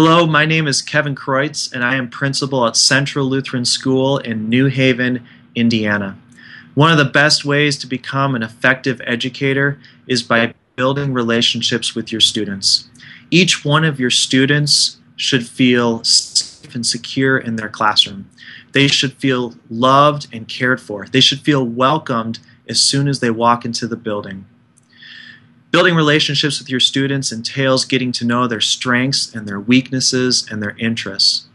Hello, my name is Kevin Creutz, and I am principal at Central Lutheran School in New Haven, Indiana. One of the best ways to become an effective educator is by building relationships with your students. Each one of your students should feel safe and secure in their classroom. They should feel loved and cared for. They should feel welcomed as soon as they walk into the building. Building relationships with your students entails getting to know their strengths and their weaknesses and their interests.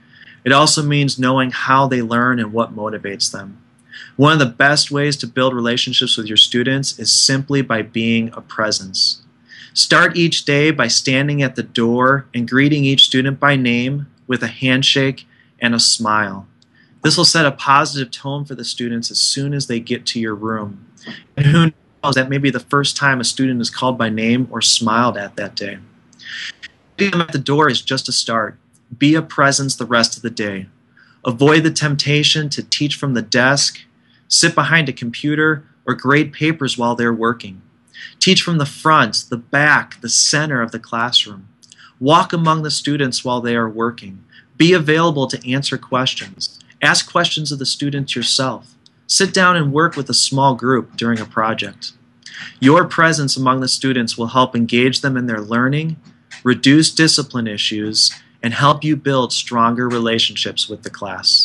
It also means knowing how they learn and what motivates them. One of the best ways to build relationships with your students is simply by being a presence. Start each day by standing at the door and greeting each student by name with a handshake and a smile. This will set a positive tone for the students as soon as they get to your room. And who that may be the first time a student is called by name or smiled at that day. Being at the door is just a start. Be a presence the rest of the day. Avoid the temptation to teach from the desk, sit behind a computer, or grade papers while they're working. Teach from the front, the back, the center of the classroom. Walk among the students while they are working. Be available to answer questions. Ask questions of the students yourself. Sit down and work with a small group during a project. Your presence among the students will help engage them in their learning, reduce discipline issues, and help you build stronger relationships with the class.